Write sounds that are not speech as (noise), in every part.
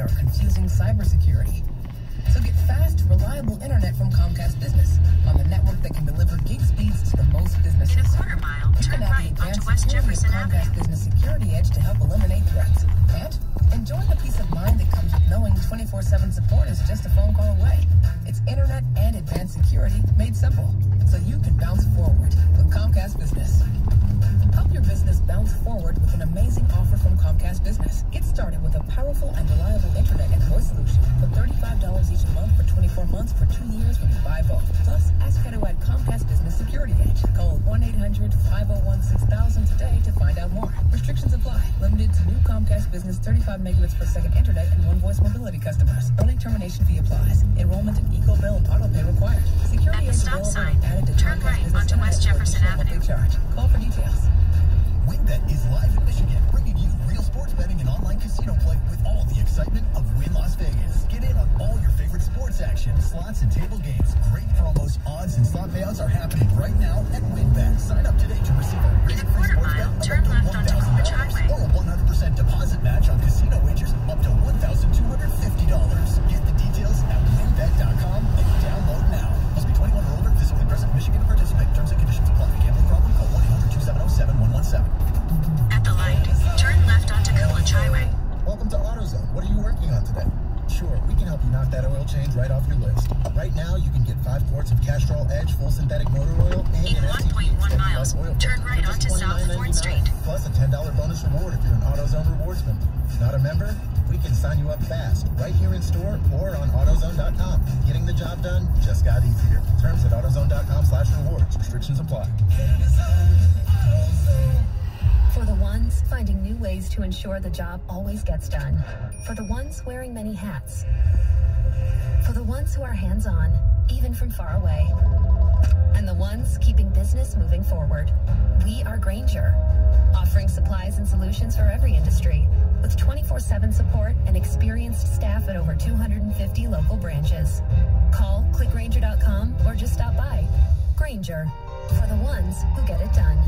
or confusing cybersecurity. So get fast, reliable internet from Comcast Business on the network that can deliver gig speeds to the most businesses. In a quarter mile, You turn right onto West Jefferson Comcast Avenue. Business Security Edge to help eliminate threats. And enjoy the peace of mind that comes with knowing 24-7 support is just a phone call away. It's internet and advanced security made simple, so you can bounce forward with Comcast Business. Help your business bounce forward with an amazing offer from Comcast Business. Get started with a powerful and reliable internet and voice solution for $35 each month for 24 months for two years when you buy both. Plus, ask how to add Comcast Business Security Edge. Call 1-800-501-6000 today to find out more. Restrictions apply. Limited to new Comcast Business 35 megabits per second internet and one voice mobility customers. Early termination fee applies. Slots, and table games. Great promos, odds, and slot payouts are happening right now at WinBet. Member? We can sign you up fast, right here in store or on AutoZone.com. Getting the job done just got easier. Terms at AutoZone.com slash rewards. Restrictions apply. For the ones finding new ways to ensure the job always gets done. For the ones wearing many hats. For the ones who are hands on, even from far away. And the ones keeping business moving forward. We are Grainger, offering supplies and solutions for every industry with 24 7 support and experienced staff at over 250 local branches. Call clickgrainger.com or just stop by. Grainger, for the ones who get it done.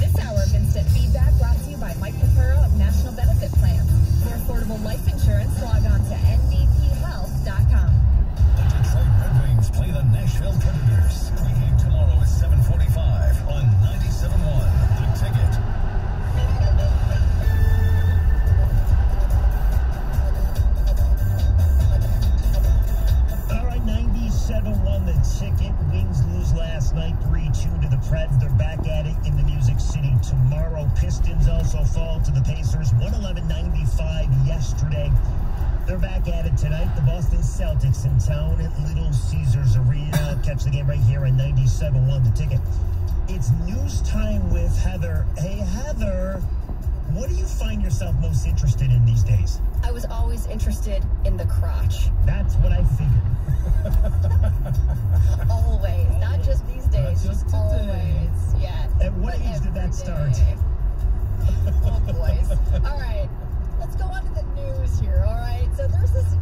This hour of instant feedback brought to you by Mike Capura of National Benefit Plans. For affordable life insurance, log on to nbphealth.com. The Detroit Red Wings play the Nashville Predators. Night 3 2 to the Preds. They're back at it in the Music City tomorrow. Pistons also fall to the Pacers 111 95 yesterday. They're back at it tonight. The Boston Celtics in town at Little Caesars Arena. Catch the game right here on 97 one the ticket. It's news time with Heather. Hey, Heather, what do you find yourself most interested in these days? I was always interested in the crotch. That's what I figured. (laughs) Always. Not just these days, just just always. Yeah. At what age did that start? oh, boys. All right. Let's go on to the news here, all right? So there's this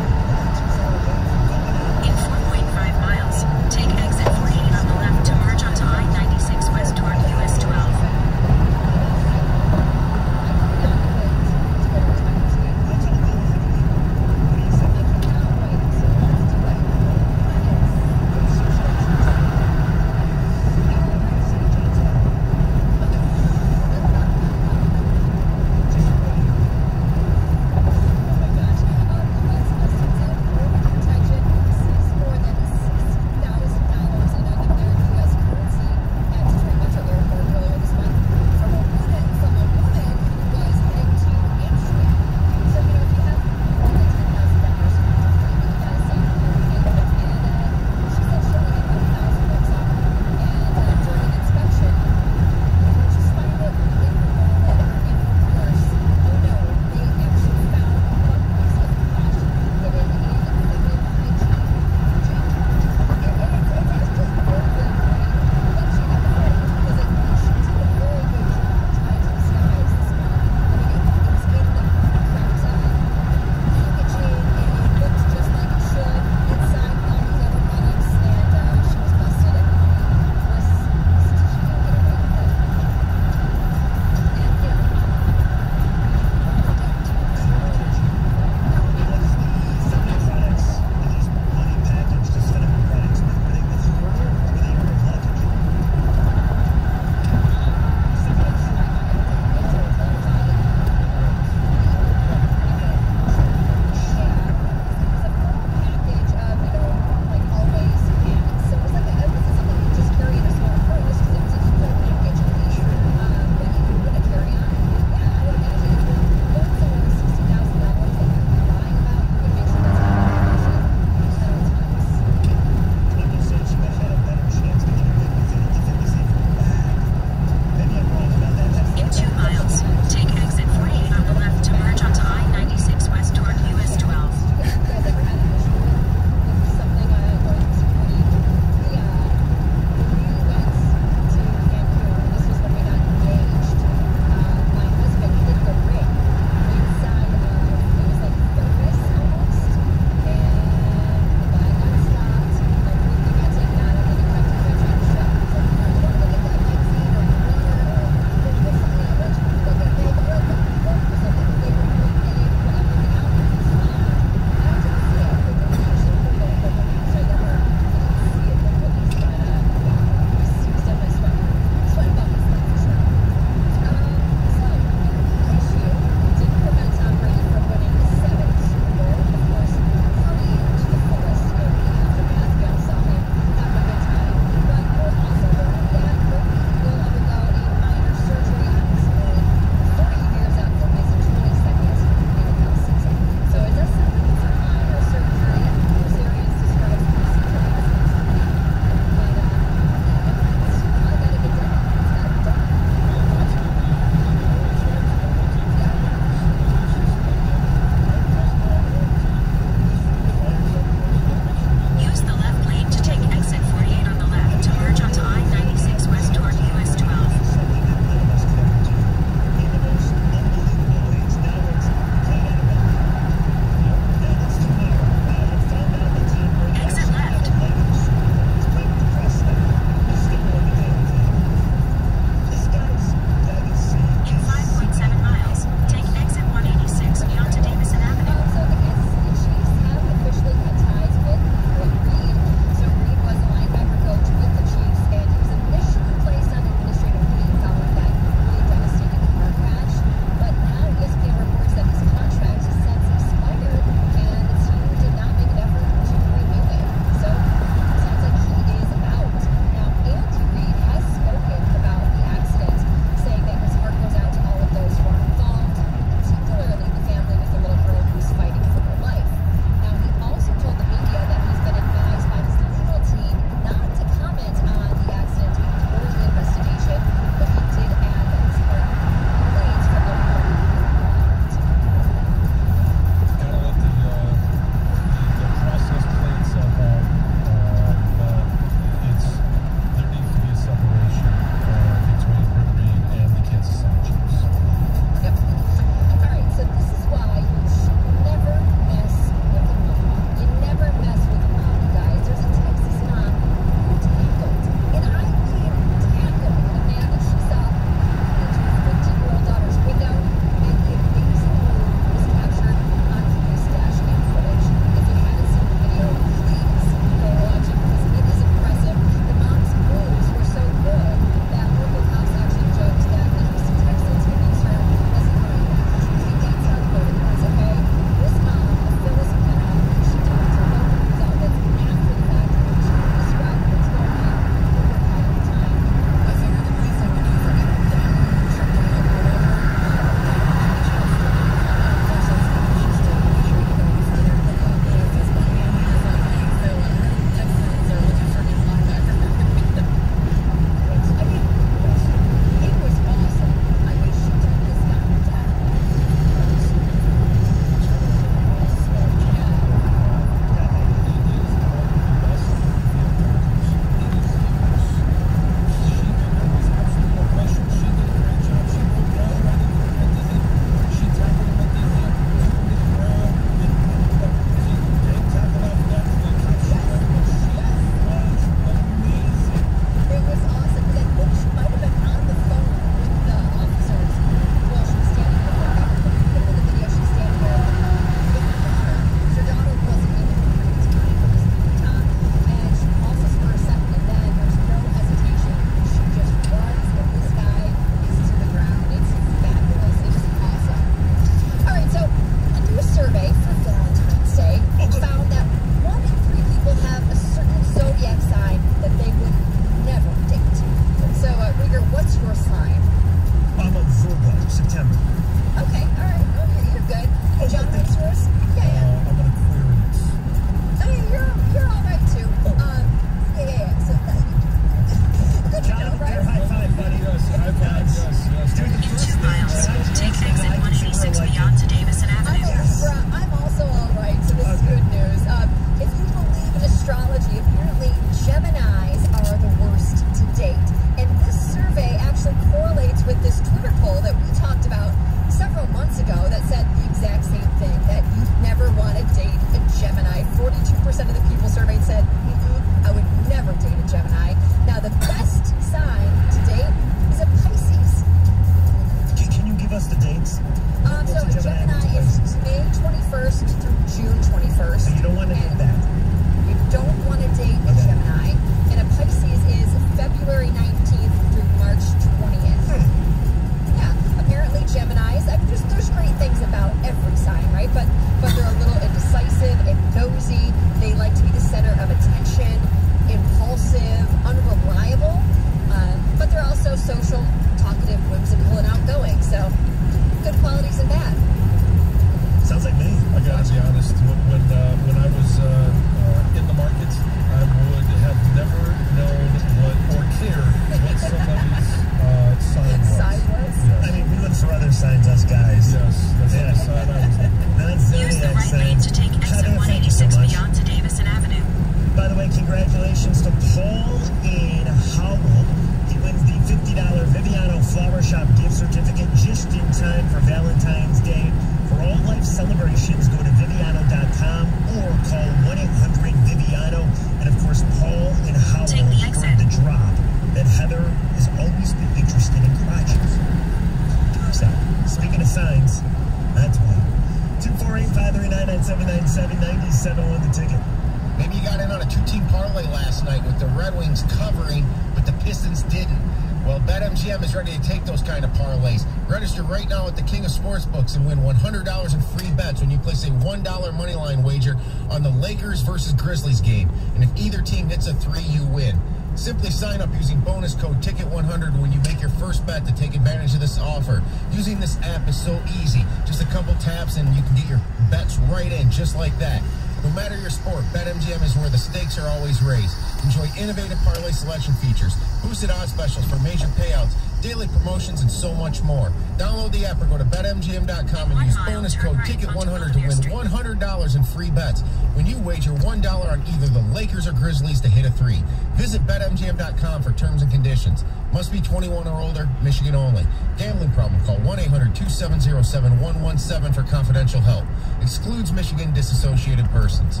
covering, but the Pistons didn't. Well, BetMGM is ready to take those kind of parlays. Register right now at the King of Sportsbooks and win $100 in free bets when you place a $1 moneyline wager on the Lakers versus Grizzlies game. And if either team hits a three, you win. Simply sign up using bonus code TICKET100 when you make your first bet to take advantage of this offer. Using this app is so easy. Just a couple taps and you can get your bets right in just like that. No matter your sport, BetMGM is where the stakes are always raised. Enjoy innovative parlay selection features, boosted odds specials for major payouts, daily promotions, and so much more. Download the app or go to BetMGM.com and use bonus code TICKET100 to win $100 in free bets when you wager $1 on either the Lakers or Grizzlies to hit a three. Visit BetMGM.com for terms and conditions. Must be 21 or older, Michigan only. Gambling problem, call 1-800-270-7117 for confidential help. Excludes Michigan disassociated persons.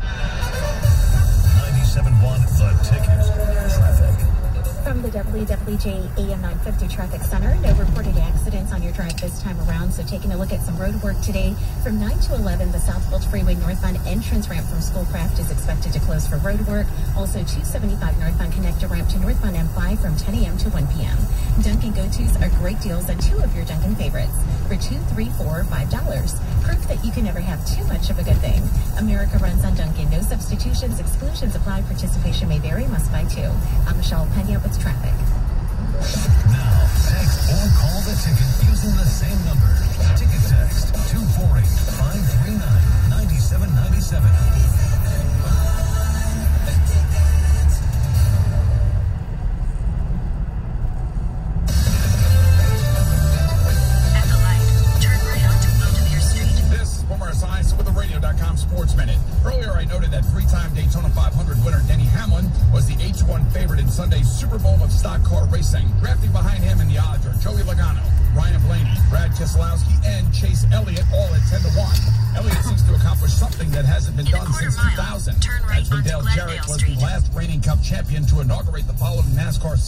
97.1 The Ticket. From the WWJ AM 950 Traffic Center, no reported accidents on your drive this time around. So taking a look at some road work today from 9 to 11, the Southfield Freeway northbound entrance ramp from Schoolcraft is expected to close for road work. Also 275 northbound connector ramp to northbound M5 from 10 a.m. to 1 p.m. Dunkin' go-tos are great deals on two of your Dunkin' favorites for two, three, four, five dollars. Proof that you can never have too much of a good thing. America runs on Dunkin'. No substitutions, exclusions apply. Participation may vary. Must buy two. I'm Michelle Pena with traffic. Now, text or call the ticket using the same number. Ticket text 248-539-9797.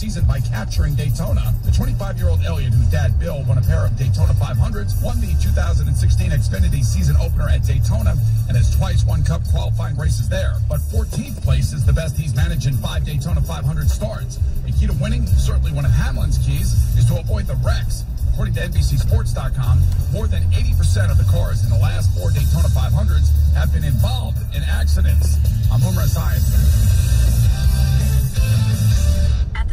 Season by capturing Daytona. The 25-year-old Elliott, whose dad Bill won a pair of Daytona 500s, won the 2016 Xfinity season opener at Daytona and has twice won Cup qualifying races there. But 14th place is the best he's managed in five Daytona 500 starts. A key to winning, certainly one of Hamlin's keys, is to avoid the wrecks. According to NBCSports.com, more than 80% of the cars in the last four Daytona 500s have been involved in accidents. I'm Boomer Esiason.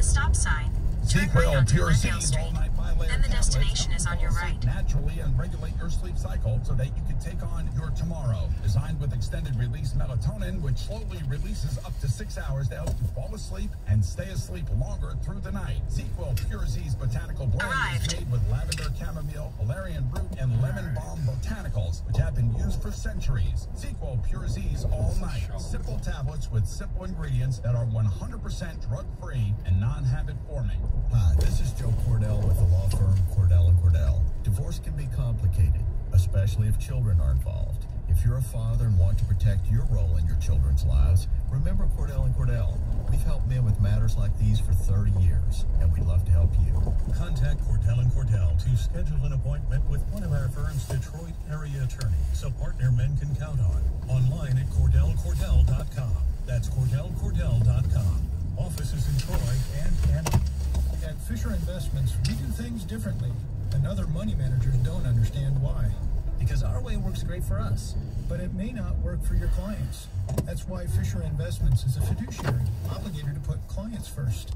The stop sign, turn right ZzzQuil, pure Glendale seeds, Street. all night bi-layer Then the destination is on your right. Naturally and regulate your sleep cycle so that you can take on your tomorrow. Designed with extended release melatonin, which slowly releases up to six hours to help you fall asleep and stay asleep longer through the night. ZzzQuil Pure Z's botanical blend Arrived. is made with lavender, chamomile, valerian root, and lemon balm botanicals, which have been used for centuries. ZzzQuil Pure Z's all night. Simple tablets with simple ingredients that are 100% drug-free and non-habit forming. Hi, this is Joe Cordell with the law firm Cordell and Cordell. Divorce can be complicated, especially if children are involved. If you're a father and want to protect your role in your children's lives, remember Cordell and Cordell. We've helped men with matters like these for 30 years, and we'd love to help you. Contact Cordell and Cordell to schedule an appointment with one of our firm's Detroit area attorneys, a partner men can count on. Online at cordellcordell.com. That's cordellcordell.com. Offices in Troy and Canton. At Fisher Investments, we do things differently, and other money managers don't understand why. Because our way works great for us. But it may not work for your clients. That's why Fisher Investments is a fiduciary, obligated to put clients first.